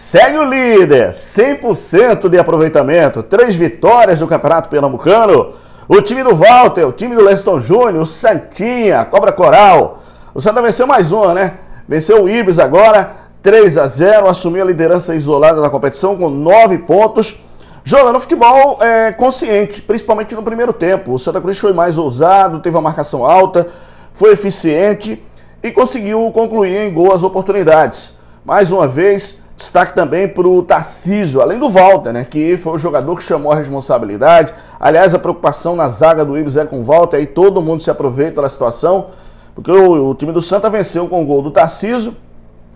Segue o líder, 100% de aproveitamento, três vitórias do Campeonato Pernambucano. O time do Walter, o time do Leston Júnior, o Santinha, Cobra Coral. O Santa venceu mais uma, né? Venceu o Ibis agora, 3 a 0 assumiu a liderança isolada da competição com 9 pontos. Jogando futebol é, consciente, principalmente no primeiro tempo. O Santa Cruz foi mais ousado, teve uma marcação alta, foi eficiente e conseguiu concluir em gol as oportunidades. Mais uma vez, destaque também para o Tarcísio, além do Walter, né, que foi o jogador que chamou a responsabilidade. Aliás, a preocupação na zaga do Ibis é com o Walter, aí todo mundo se aproveita da situação, porque o, o time do Santa venceu com o gol do Tarcísio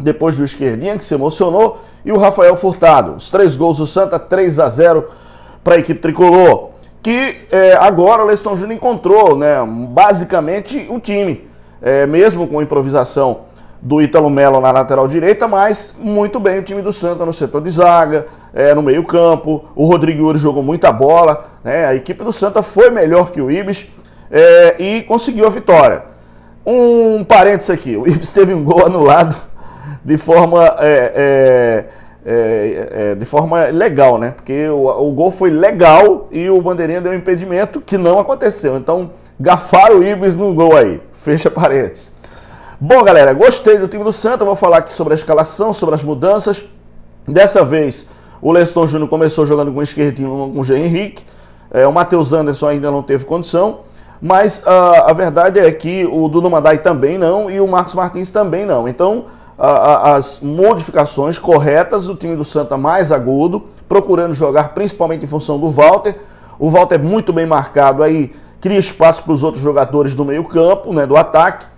depois do Esquerdinha, que se emocionou, e o Rafael Furtado. Os três gols do Santa, 3 a 0 para a equipe tricolor. Que é, agora o Leston Júnior encontrou, né, basicamente, um time, é, mesmo com improvisação do Ítalo Melo na lateral direita, mas muito bem o time do Santa no setor de zaga, é, no meio campo. O Rodrigo Uri jogou muita bola, né, a equipe do Santa foi melhor que o Ibis é, e conseguiu a vitória. Um parênteses aqui, o Ibis teve um gol anulado de forma, é, é, é, é, de forma legal, né? Porque o, o, gol foi legal e o Bandeirinha deu um impedimento que não aconteceu. Então, gafaram o Ibis no gol aí. Fecha parênteses. Bom, galera, gostei do time do Santa. Vou falar aqui sobre a escalação, sobre as mudanças. Dessa vez, o Leston Júnior começou jogando com o esquerdinho com o Jean Henrique. É, o Matheus Anderson ainda não teve condição. Mas uh, a verdade é que o Duno Madai também não e o Marcos Martins também não. Então, as modificações corretas, o time do Santa mais agudo, procurando jogar principalmente em função do Walter. O Walter é muito bem marcado aí, cria espaço para os outros jogadores do meio-campo, né, do ataque.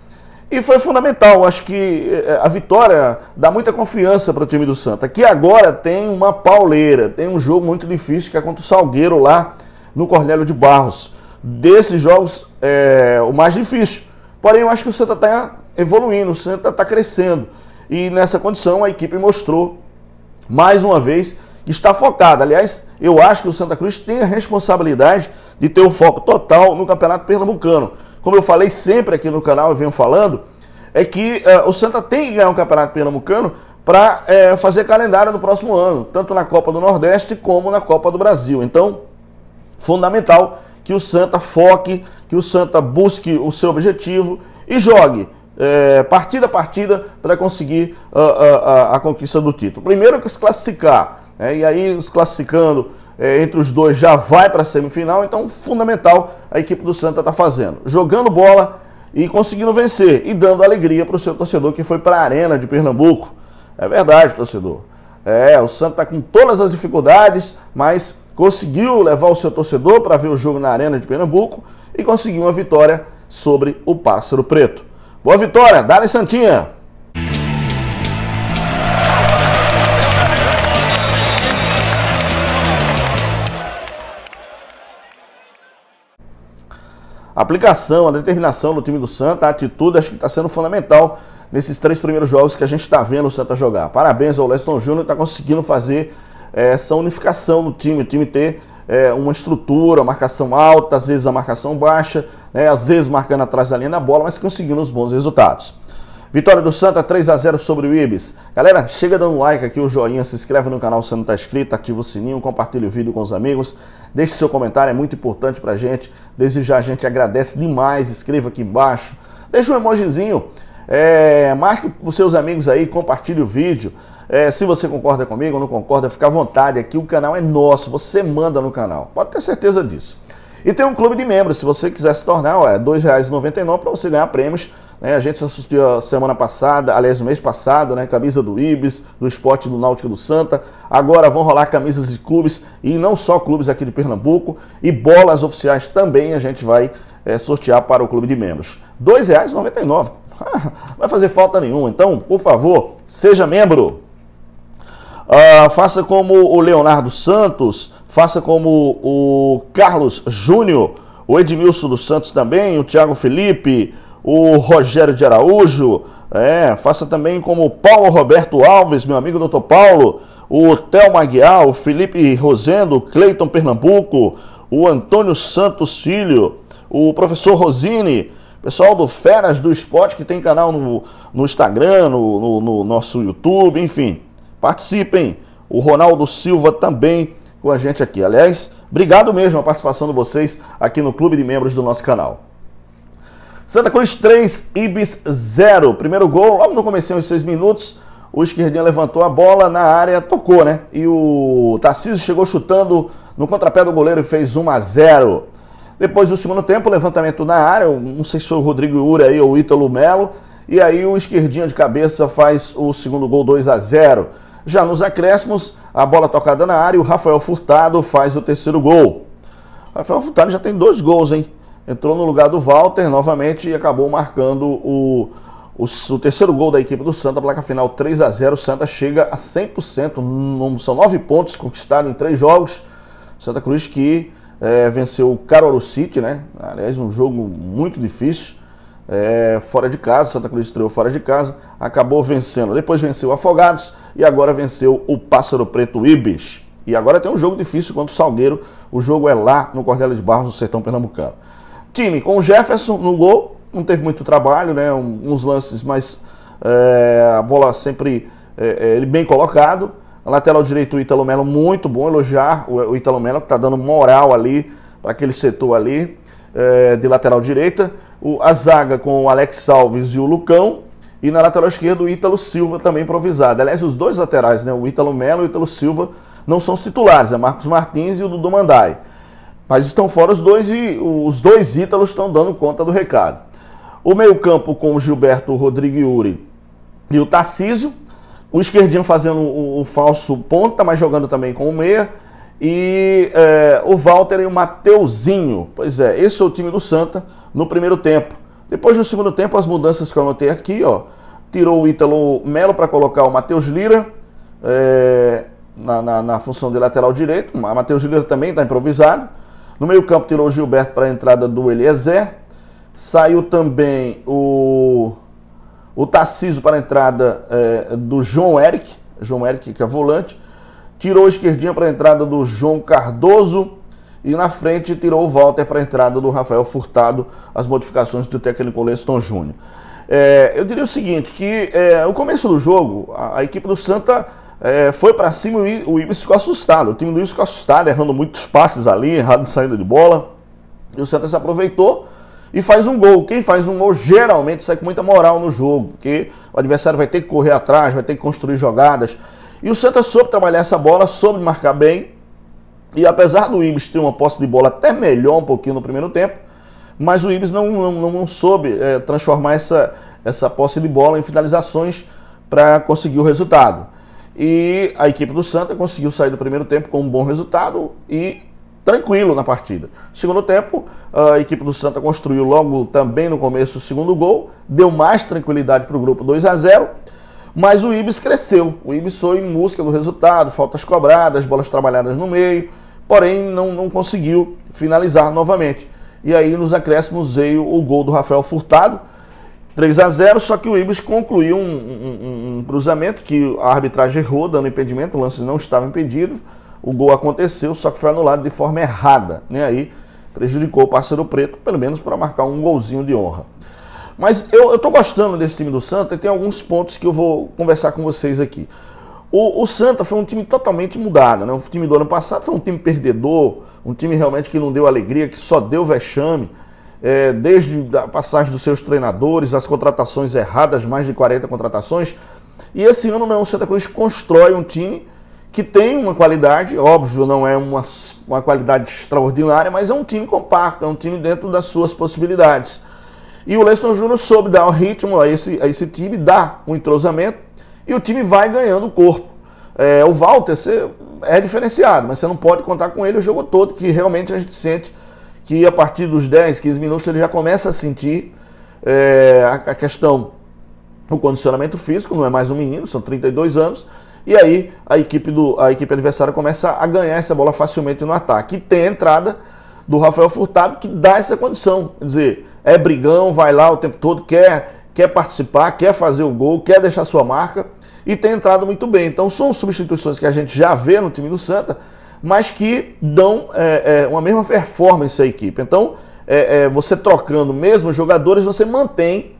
E foi fundamental, acho que eh, a vitória dá muita confiança para o time do Santa, que agora tem uma pauleira, tem um jogo muito difícil que é contra o Salgueiro lá no Cornélio de Barros. Desses jogos, é o mais difícil. Porém, eu acho que o Santa está evoluindo, o Santa está crescendo. E nessa condição a equipe mostrou mais uma vez que está focada. Aliás, eu acho que o Santa Cruz tem a responsabilidade de ter o foco total no Campeonato Pernambucano. Como eu falei sempre aqui no canal e venho falando, é que uh, o Santa tem que ganhar o Campeonato Pernambucano para eh, fazer calendário no próximo ano, tanto na Copa do Nordeste como na Copa do Brasil. Então, fundamental que o Santa foque, que o Santa busque o seu objetivo e jogue é, partida a partida para conseguir a, a, a, conquista do título. Primeiro que se classificar, né, e aí se classificando é, entre os dois já vai para a semifinal, então fundamental a equipe do Santa está fazendo. Jogando bola e conseguindo vencer e dando alegria para o seu torcedor que foi para a Arena de Pernambuco. É verdade, torcedor. É, o Santa está com todas as dificuldades, mas conseguiu levar o seu torcedor para ver o jogo na Arena de Pernambuco e conseguiu uma vitória sobre o Pássaro Preto. Boa vitória, Dali Santinha. A aplicação, a determinação do time do Santa, a atitude, acho que está sendo fundamental nesses três primeiros jogos que a gente está vendo o Santa jogar. Parabéns ao Leston Júnior, está conseguindo fazer é, essa unificação no time, o time ter é, uma estrutura, marcação alta, às vezes a marcação baixa, né, às vezes marcando atrás da linha da bola, mas conseguindo os bons resultados. Vitória do Santa 3 a 0 sobre o Ibis. Galera, chega dando like aqui, o joinha, se inscreve no canal se não está inscrito, ativa o sininho, compartilha o vídeo com os amigos, deixe seu comentário, é muito importante pra gente. Desde já a gente agradece demais, escreva aqui embaixo, deixa um emojizinho, é, marque os seus amigos aí, compartilhe o vídeo. É, se você concorda comigo ou não concorda, fica à vontade aqui, o canal é nosso, você manda no canal, pode ter certeza disso. E tem um clube de membros, se você quiser se tornar, é R$ 2,99 para você ganhar prêmios. Né? A gente assistiu a semana passada, aliás, no mês passado, né? camisa do Ibis, do esporte do Náutico do Santa. Agora vão rolar camisas de clubes, e não só clubes aqui de Pernambuco, e bolas oficiais também a gente vai é, sortear para o clube de membros. R$ 2,99. Vai fazer falta nenhuma. Então, por favor, seja membro. Uh, faça como o Leonardo Santos, faça como o Carlos Júnior, o Edmilson dos Santos também, o Thiago Felipe, o Rogério de Araújo, é, faça também como o Paulo Roberto Alves, meu amigo doutor Paulo, o Thelma Aguiar, o Felipe Rosendo, o Cleiton Pernambuco, o Antônio Santos Filho, o professor Rosini, pessoal do Feras do Esporte, que tem canal no, no Instagram, no, no, no nosso YouTube, enfim. Participem. O Ronaldo Silva também com a gente aqui. Aliás, obrigado mesmo a participação de vocês aqui no clube de membros do nosso canal. Santa Cruz 3, Ibis 0. Primeiro gol, logo no começo, aos 6 minutos, o esquerdinho levantou a bola na área, tocou, né? E o Tarcísio chegou chutando no contrapé do goleiro e fez 1 a 0. Depois do segundo tempo, levantamento na área, não sei se foi o Rodrigo Uri aí ou o Ítalo Melo, e aí o esquerdinho de cabeça faz o segundo gol 2 a 0. Já nos acréscimos, a bola tocada na área e o Rafael Furtado faz o terceiro gol. Rafael Furtado já tem dois gols, hein? Entrou no lugar do Walter novamente e acabou marcando o, o, o terceiro gol da equipe do Santa, placa final 3 a 0 O Santa chega a 100%, são nove pontos conquistados em três jogos. Santa Cruz que é, venceu o Caruaru City, né? Aliás, um jogo muito difícil é, fora de casa, Santa Cruz estreou fora de casa, acabou vencendo. Depois venceu o Afogados e agora venceu o Pássaro Preto Ibis. E agora tem um jogo difícil contra o Salgueiro. O jogo é lá no Cordela de Barros, no Sertão Pernambucano. Time com o Jefferson no gol, não teve muito trabalho, né? uns lances, mas é, a bola sempre é, é, ele bem colocado. Na lateral direito, o Italo Melo, muito bom elogiar o, o Italo Melo, que está dando moral ali para aquele setor ali é, de lateral direita o, a zaga com o Alex Salves e o Lucão. E na lateral esquerda o Ítalo Silva também improvisado. Aliás, os dois laterais, né, o Ítalo Melo e o Ítalo Silva, não são os titulares, é Marcos Martins e o Dudu Mandai. Mas estão fora os dois e os dois Ítalos estão dando conta do recado. O meio-campo com o Gilberto Rodrigo Yuri e o Tarcísio. O esquerdinho fazendo o, o falso ponta, mas jogando também com o meia. E é, o Walter e o Mateuzinho. Pois é, esse é o time do Santa no primeiro tempo. Depois no segundo tempo, as mudanças que eu anotei aqui, ó. Tirou o Ítalo Melo para colocar o Matheus Lira é, na, na, na, função de lateral direito. O Matheus Lira também está improvisado. No meio campo tirou o Gilberto para a entrada do Eliezer. Saiu também o, o Tarciso para a entrada é, do João Eric. João Eric, que é volante tirou a esquerdinha para a entrada do João Cardoso e na frente tirou o Walter para a entrada do Rafael Furtado, as modificações do técnico Leston Júnior. É, eu diria o seguinte, que é, o começo do jogo, a, a equipe do Santa é, foi para cima e o Ibis ficou assustado. O time do Ibis ficou assustado, errando muitos passes ali, errado saída de bola. E o Santa se aproveitou e faz um gol. Quem faz um gol geralmente sai com muita moral no jogo, porque o adversário vai ter que correr atrás, vai ter que construir jogadas. E o Santa soube trabalhar essa bola, soube marcar bem. E apesar do Ibis ter uma posse de bola até melhor um pouquinho no primeiro tempo, mas o Ibis não, não, não soube é, transformar essa, essa posse de bola em finalizações para conseguir o resultado. E a equipe do Santa conseguiu sair do primeiro tempo com um bom resultado e tranquilo na partida. Segundo tempo, a equipe do Santa construiu logo também no começo o segundo gol, deu mais tranquilidade para o grupo 2 a 0 mas o Ibis cresceu. O Ibis foi em busca do resultado, faltas cobradas, bolas trabalhadas no meio, porém não, não conseguiu finalizar novamente. E aí nos acréscimos veio o gol do Rafael Furtado, 3 a 0 só que o Ibis concluiu um, um, um, cruzamento que a arbitragem errou, dando impedimento, o lance não estava impedido, o gol aconteceu, só que foi anulado de forma errada. Né? Aí prejudicou o parceiro preto, pelo menos para marcar um golzinho de honra. Mas eu, eu tô gostando desse time do Santa e tem alguns pontos que eu vou conversar com vocês aqui. O, o, Santa foi um time totalmente mudado, né? O time do ano passado foi um time perdedor, um time realmente que não deu alegria, que só deu vexame, é, desde a passagem dos seus treinadores, as contratações erradas, mais de 40 contratações. E esse ano não, o Santa Cruz constrói um time que tem uma qualidade, óbvio, não é uma, uma qualidade extraordinária, mas é um time compacto, é um time dentro das suas possibilidades. E o Leston Júnior soube dar um ritmo a esse, a esse time, dar um entrosamento, e o time vai ganhando corpo. É, o Walter você, é diferenciado, mas você não pode contar com ele o jogo todo, que realmente a gente sente que a partir dos 10, 15 minutos ele já começa a sentir é, a, a questão o condicionamento físico, não é mais um menino, são 32 anos, e aí a equipe, do, a equipe adversária começa a ganhar essa bola facilmente no ataque. E tem a entrada do Rafael Furtado que dá essa condição. Quer dizer, é brigão, vai lá o tempo todo, quer, quer participar, quer fazer o gol, quer deixar sua marca e tem entrado muito bem. Então são substituições que a gente já vê no time do Santa, mas que dão é, é, uma mesma performance à equipe. Então, é, é você trocando mesmo jogadores, você mantém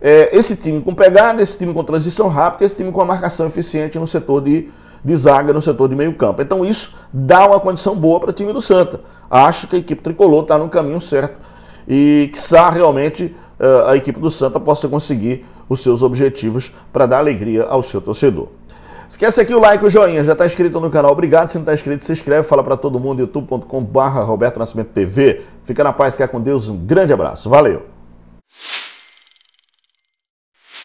é, esse time com pegada, esse time com transição rápida, esse time com a marcação eficiente no setor de, de zaga, no setor de meio campo. Então isso dá uma condição boa para o time do Santa. Acho que a equipe tricolor está no caminho certo e que realmente uh, a equipe do Santa possa conseguir os seus objetivos para dar alegria ao seu torcedor. Esquece aqui o like, o joinha, já está inscrito no canal, obrigado. Se não está inscrito, se inscreve, fala para todo mundo, youtube.com.br Roberto Nascimento TV. Fica na paz, quer com Deus, um grande abraço, valeu!